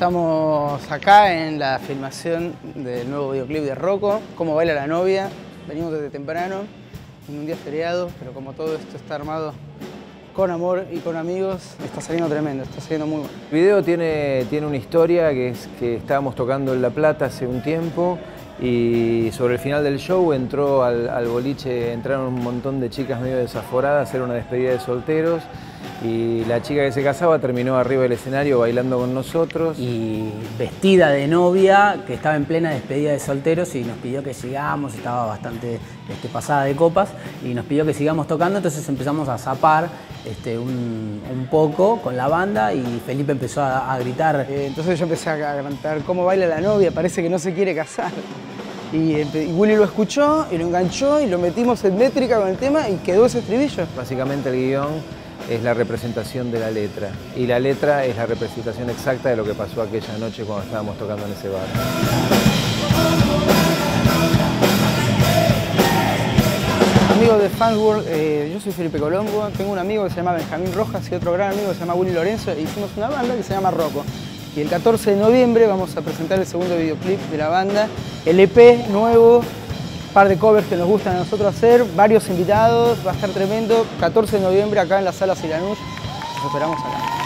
Estamos acá en la filmación del nuevo videoclip de Rocco, Cómo baila la novia. Venimos desde temprano, en un día feriado, pero como todo esto está armado con amor y con amigos, está saliendo tremendo, está saliendo muy bueno. El video tiene, tiene una historia que es que estábamos tocando en La Plata hace un tiempo y sobre el final del show entró al, al, boliche, entraron un montón de chicas medio desaforadas a hacer una despedida de solteros y la chica que se casaba terminó arriba del escenario bailando con nosotros. Y vestida de novia, que estaba en plena despedida de solteros y nos pidió que sigamos, estaba bastante este, pasada de copas y nos pidió que sigamos tocando, entonces empezamos a zapar este, un, un, poco con la banda y Felipe empezó a, a gritar. Eh, entonces yo empecé a cantar cómo baila la novia, parece que no se quiere casar. Y, y, Willy lo escuchó y lo enganchó y lo metimos en métrica con el tema y quedó ese estribillo. Básicamente el guion es la representación de la letra y la letra es la representación exacta de lo que pasó aquella noche cuando estábamos tocando en ese bar. Amigos de Fansworld, eh, yo soy Felipe Colombo, tengo un amigo que se llama Benjamín Rojas y otro gran amigo que se llama Willy Lorenzo e hicimos una banda que se llama Rocco. Y el 14 de noviembre vamos a presentar el segundo videoclip de la banda, el EP nuevo, par de covers que nos gustan a nosotros hacer, varios invitados, va a estar tremendo. 14 de noviembre acá en la sala Silanús, nos esperamos acá.